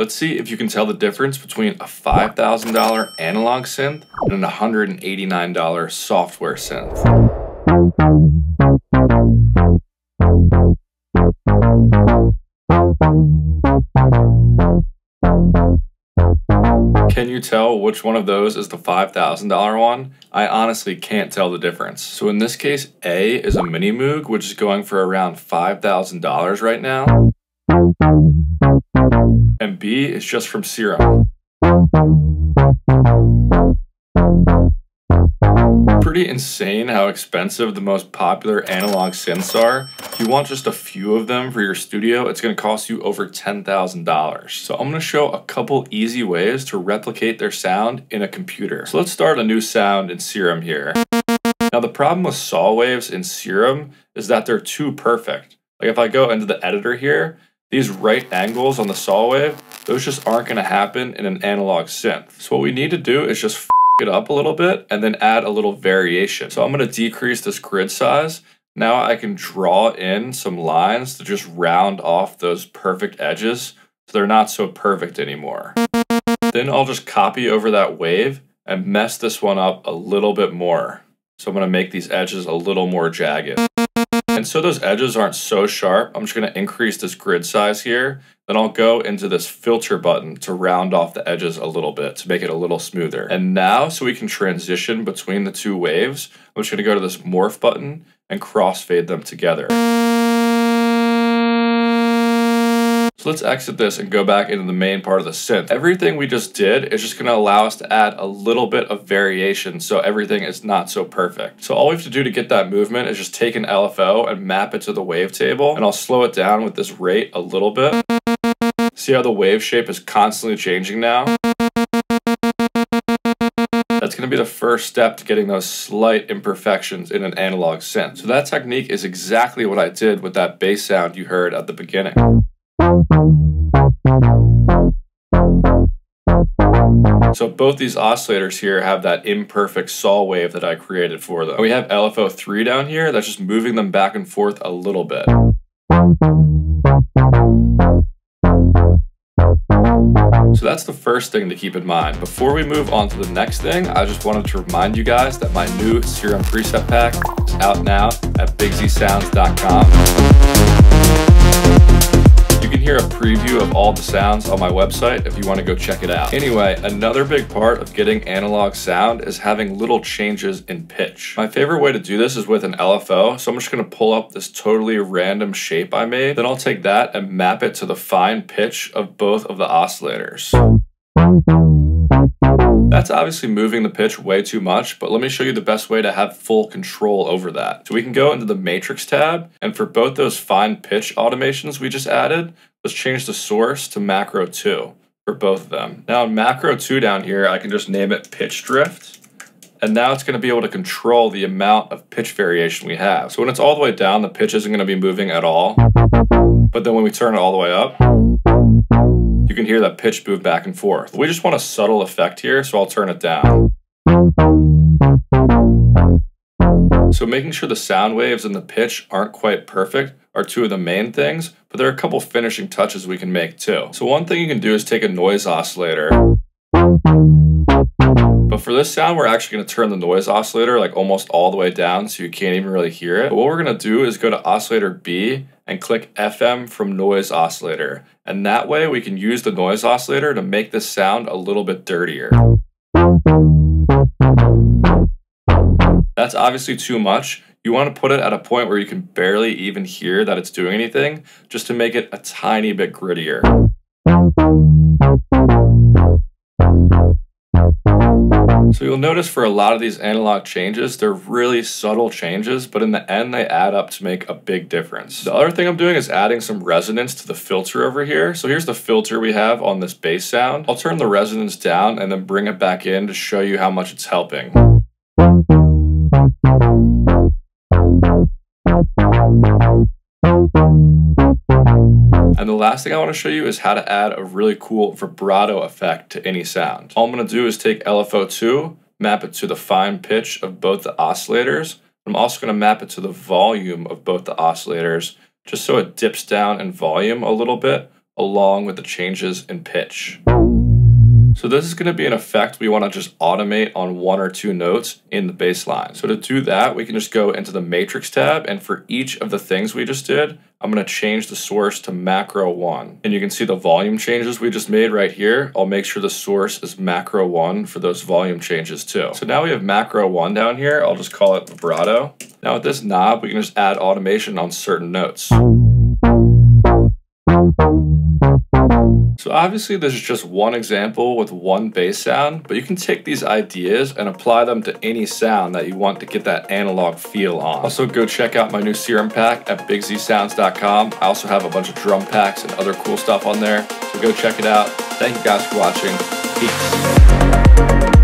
Let's see if you can tell the difference between a $5,000 analog synth and an $189 software synth. Can you tell which one of those is the $5,000 one? I honestly can't tell the difference. So in this case, A is a Minimoog, which is going for around $5,000 right now. And B is just from Serum. Pretty insane how expensive the most popular analog synths are. If you want just a few of them for your studio, it's going to cost you over $10,000. So I'm going to show a couple easy ways to replicate their sound in a computer. So let's start a new sound in Serum here. Now the problem with saw waves in Serum is that they're too perfect. Like if I go into the editor here, these right angles on the saw wave, those just aren't going to happen in an analog synth. So what we need to do is just it up a little bit and then add a little variation. So I'm going to decrease this grid size. Now I can draw in some lines to just round off those perfect edges so they're not so perfect anymore. Then I'll just copy over that wave and mess this one up a little bit more. So I'm going to make these edges a little more jagged. And so those edges aren't so sharp, I'm just going to increase this grid size here. Then I'll go into this filter button to round off the edges a little bit to make it a little smoother. And now, so we can transition between the two waves, I'm just to go to this morph button and crossfade them together. So let's exit this and go back into the main part of the synth. Everything we just did is just gonna allow us to add a little bit of variation so everything is not so perfect. So all we have to do to get that movement is just take an LFO and map it to the wavetable and I'll slow it down with this rate a little bit. See how the wave shape is constantly changing now? That's going to be the first step to getting those slight imperfections in an analog synth. So that technique is exactly what I did with that bass sound you heard at the beginning. So both these oscillators here have that imperfect saw wave that I created for them. We have LFO3 down here that's just moving them back and forth a little bit. So that's the first thing to keep in mind. Before we move on to the next thing, I just wanted to remind you guys that my new Serum preset pack is out now at bigzsounds.com. Can hear a preview of all the sounds on my website if you want to go check it out. Anyway, another big part of getting analog sound is having little changes in pitch. My favorite way to do this is with an LFO, so I'm just going to pull up this totally random shape I made. Then I'll take that and map it to the fine pitch of both of the oscillators. That's obviously moving the pitch way too much, but let me show you the best way to have full control over that. So we can go into the matrix tab, and for both those fine pitch automations we just added, let's change the source to macro 2 for both of them. Now in macro 2 down here, I can just name it pitch drift. And now it's going to be able to control the amount of pitch variation we have. So when it's all the way down, the pitch isn't going to be moving at all. But then when we turn it all the way up, you can hear that pitch move back and forth. We just want a subtle effect here, so I'll turn it down. So making sure the sound waves and the pitch aren't quite perfect are two of the main things, but there are a couple finishing touches we can make too. So one thing you can do is take a noise oscillator. But for this sound, we're actually going to turn the noise oscillator like almost all the way down so you can't even really hear it. But what we're going to do is go to oscillator B and click FM from noise oscillator. And that way we can use the noise oscillator to make this sound a little bit dirtier. That's obviously too much. You want to put it at a point where you can barely even hear that it's doing anything, just to make it a tiny bit grittier. So you'll notice for a lot of these analog changes, they're really subtle changes, but in the end, they add up to make a big difference. The other thing I'm doing is adding some resonance to the filter over here. So here's the filter we have on this bass sound. I'll turn the resonance down and then bring it back in to show you how much it's helping. And the last thing I want to show you is how to add a really cool vibrato effect to any sound. All I'm going to do is take LFO2, map it to the fine pitch of both the oscillators. I'm also going to map it to the volume of both the oscillators just so it dips down in volume a little bit along with the changes in pitch. So this is going to be an effect we want to just automate on one or two notes in the bass line. So to do that, we can just go into the matrix tab and for each of the things we just did, I'm going to change the source to macro 1. And you can see the volume changes we just made right here. I'll make sure the source is macro 1 for those volume changes too. So now we have macro 1 down here. I'll just call it vibrato. Now with this knob, we can just add automation on certain notes. So obviously this is just one example with one bass sound, but you can take these ideas and apply them to any sound that you want to get that analog feel on. Also go check out my new serum pack at bigzsounds.com. I also have a bunch of drum packs and other cool stuff on there, so go check it out. Thank you guys for watching. Peace.